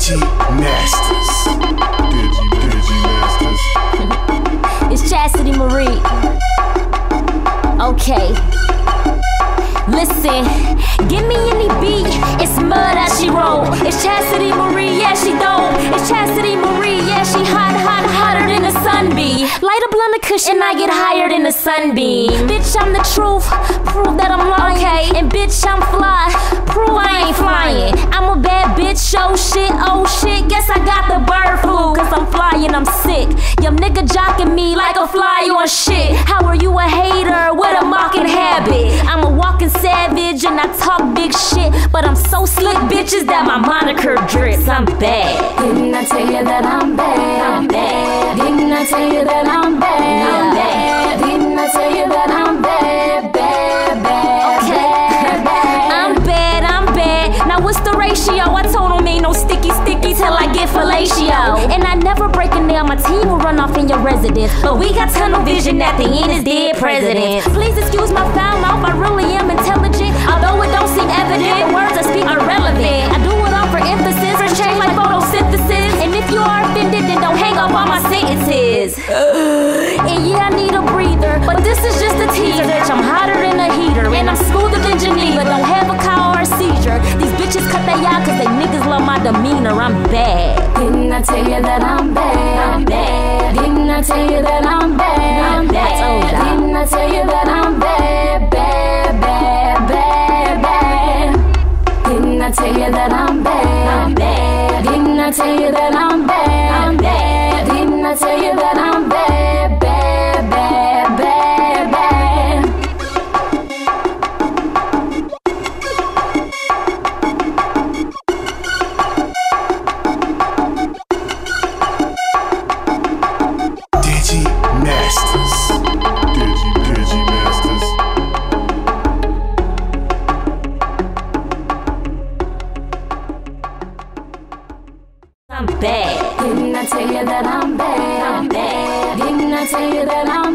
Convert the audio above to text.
Digi Masters. Digi, Digi Masters. It's Chasity Marie. Okay. Listen, give me any beat. It's mud as she roll. It's Chasity Marie, yeah, she dope. It's Chasity Marie, yeah, she hot, hot, hotter than a sunbeam. Light a blunt of cushion, I get higher than a sunbeam. Bitch, I'm the truth. Prove that I'm lying. Okay, and bitch, I'm fly. Show shit, oh shit. Guess I got the bird flu, cause I'm flying, I'm sick. Your nigga jocking me like a fly on shit. How are you a hater with a mocking habit? I'm a walking savage and I talk big shit, but I'm so slick, bitches, that my moniker drips. I'm bad. Didn't I tell you that I'm bad? I'm bad. Didn't I tell you that I'm bad? Ratio? I told him ain't no sticky, sticky till I get fellatio. And I never break a nail. My team will run off in your residence, but we got tunnel vision at the end is dead president. Please excuse my foul mouth. I really am intelligent, although it don't seem evident. The words I speak are relevant. I do it all for emphasis, for change like photosynthesis. And if you are offended, then don't hang up on my sentences. my demeanor. I'm bad. Didn't I tell you that I'm bad? I'm bad. Didn't I tell you that I'm bad? I'm bad. I. Didn't I tell you that I'm bad? Bad, bad, bad, bad. Didn't I tell you that I'm bad? I'm bad. Didn't I tell you that I'm bad? I'm bad. Didn't I tell you that I'm bad? Bad. Didn't I tell you that I'm bad? I'm bad. Didn't I tell you that I'm